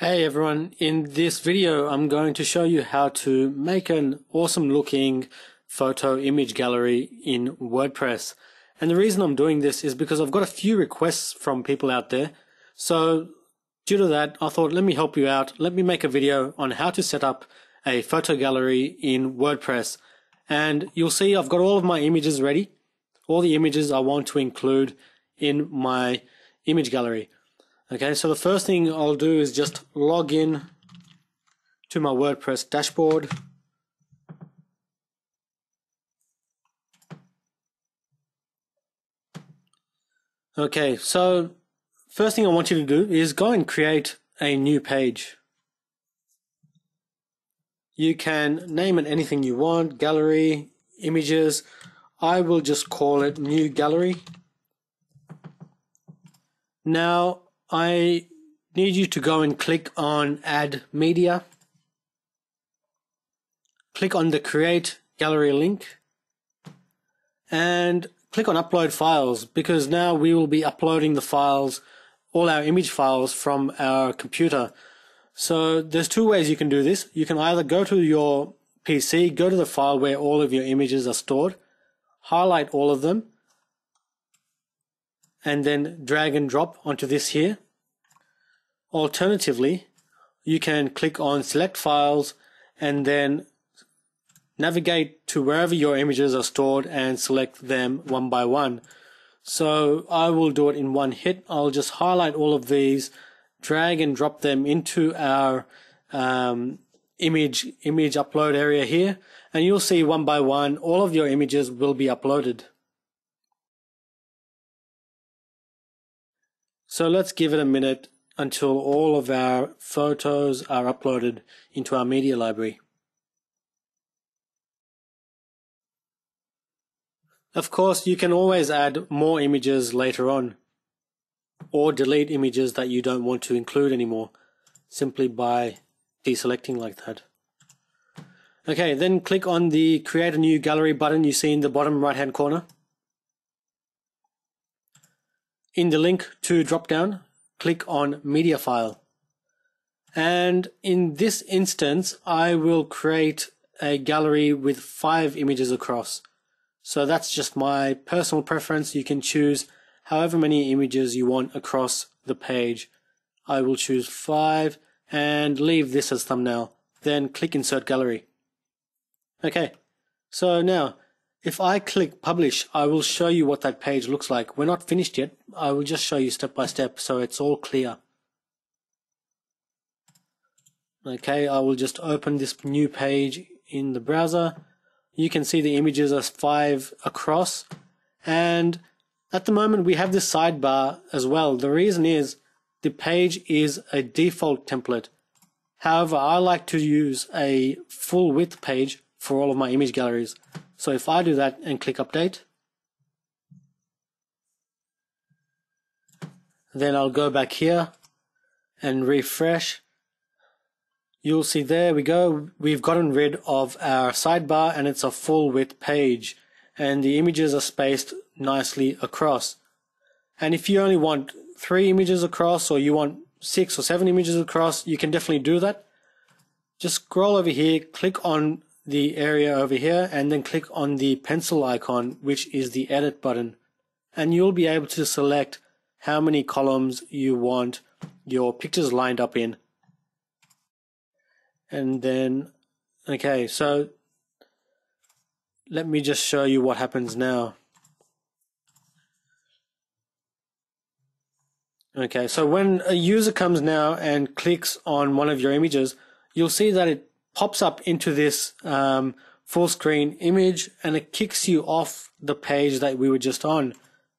Hey everyone, in this video I'm going to show you how to make an awesome looking photo image gallery in WordPress. And the reason I'm doing this is because I've got a few requests from people out there. So due to that, I thought let me help you out. Let me make a video on how to set up a photo gallery in WordPress. And you'll see I've got all of my images ready, all the images I want to include in my image gallery. Okay, so the first thing I'll do is just log in to my WordPress dashboard. Okay, so first thing I want you to do is go and create a new page. You can name it anything you want, gallery, images. I will just call it new gallery. Now, I need you to go and click on add media. Click on the create gallery link and click on upload files because now we will be uploading the files, all our image files from our computer. So there's two ways you can do this. You can either go to your PC, go to the file where all of your images are stored, highlight all of them, and then drag and drop onto this here. Alternatively, you can click on select files and then navigate to wherever your images are stored and select them one by one. So I will do it in one hit. I'll just highlight all of these, drag and drop them into our um, image image upload area here, and you'll see one by one all of your images will be uploaded. So let's give it a minute until all of our photos are uploaded into our media library. Of course, you can always add more images later on or delete images that you don't want to include anymore simply by deselecting like that. Okay, then click on the create a new gallery button you see in the bottom right hand corner. In the link to drop down, click on media file. And in this instance, I will create a gallery with five images across. So that's just my personal preference. You can choose however many images you want across the page. I will choose five and leave this as thumbnail. Then click insert gallery. Okay, so now if I click publish, I will show you what that page looks like. We're not finished yet. I will just show you step by step so it's all clear. Okay, I will just open this new page in the browser. You can see the images are five across and at the moment we have this sidebar as well. The reason is the page is a default template. However, I like to use a full width page for all of my image galleries. So if I do that and click update, then I'll go back here and refresh. You'll see there we go. We've gotten rid of our sidebar and it's a full width page and the images are spaced nicely across. And if you only want three images across or you want six or seven images across, you can definitely do that. Just scroll over here, click on the area over here and then click on the pencil icon which is the edit button. And you'll be able to select how many columns you want your pictures lined up in. And then okay so let me just show you what happens now. Okay so when a user comes now and clicks on one of your images you'll see that it pops up into this um, full screen image and it kicks you off the page that we were just on.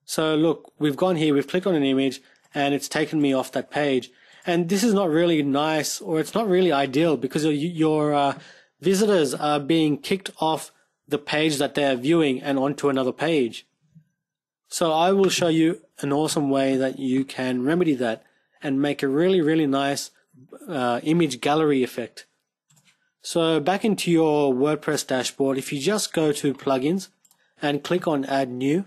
So look, we've gone here, we've clicked on an image and it's taken me off that page. And this is not really nice or it's not really ideal because your, your uh, visitors are being kicked off the page that they're viewing and onto another page. So I will show you an awesome way that you can remedy that and make a really, really nice uh, image gallery effect. So back into your WordPress dashboard, if you just go to plugins and click on add new,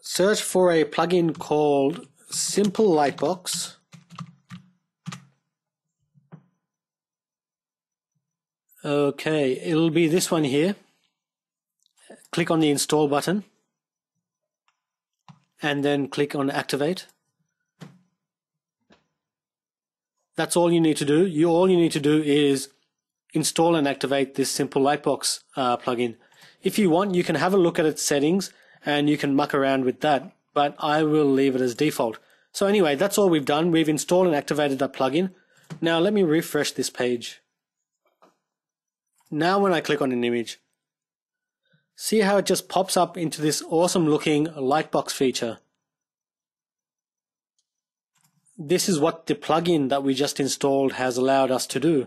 search for a plugin called simple lightbox. Okay, it'll be this one here. Click on the install button and then click on activate. That's all you need to do. You all you need to do is install and activate this simple lightbox uh, plugin. If you want, you can have a look at its settings and you can muck around with that, but I will leave it as default. So anyway, that's all we've done. We've installed and activated that plugin. Now let me refresh this page. Now when I click on an image, see how it just pops up into this awesome looking lightbox feature. This is what the plugin that we just installed has allowed us to do.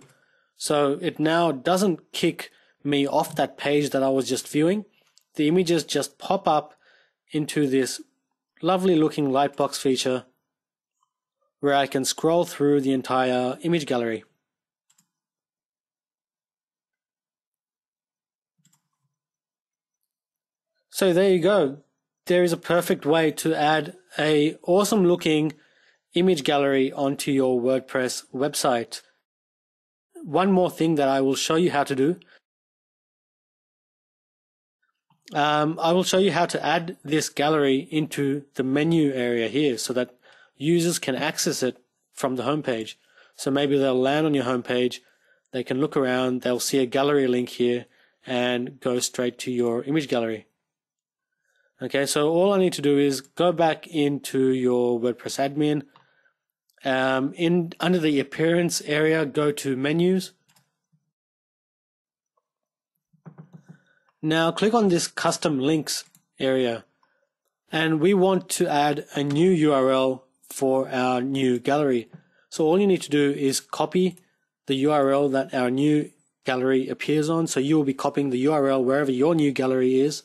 So it now doesn't kick me off that page that I was just viewing. The images just pop up into this lovely looking lightbox feature where I can scroll through the entire image gallery. So there you go. There is a perfect way to add a awesome looking image gallery onto your WordPress website. One more thing that I will show you how to do. Um, I will show you how to add this gallery into the menu area here so that users can access it from the homepage. So maybe they'll land on your homepage, they can look around, they'll see a gallery link here and go straight to your image gallery. Okay, so all I need to do is go back into your WordPress admin. Um, in under the appearance area, go to menus. Now click on this custom links area and we want to add a new URL for our new gallery. So all you need to do is copy the URL that our new gallery appears on. So you will be copying the URL wherever your new gallery is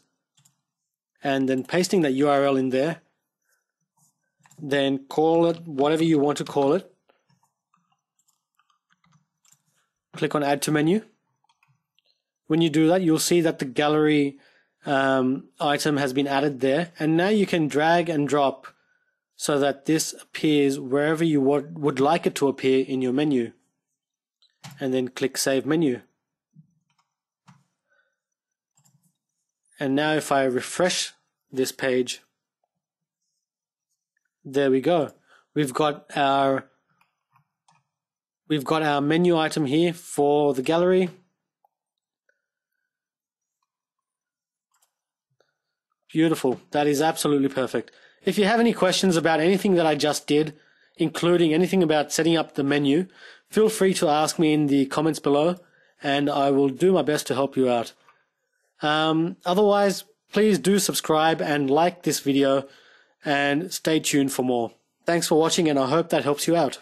and then pasting that URL in there. Then call it whatever you want to call it. Click on add to menu. When you do that, you'll see that the gallery um, item has been added there. And now you can drag and drop so that this appears wherever you would, would like it to appear in your menu. And then click Save Menu. And now if I refresh this page, there we go. We've got our we've got our menu item here for the gallery. Beautiful. That is absolutely perfect. If you have any questions about anything that I just did, including anything about setting up the menu, feel free to ask me in the comments below and I will do my best to help you out. Um, otherwise, please do subscribe and like this video and stay tuned for more. Thanks for watching and I hope that helps you out.